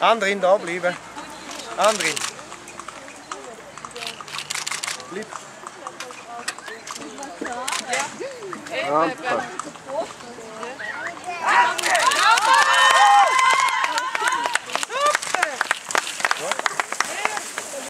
Andrin da bleiben. Andrin.